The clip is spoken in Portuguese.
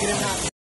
granada.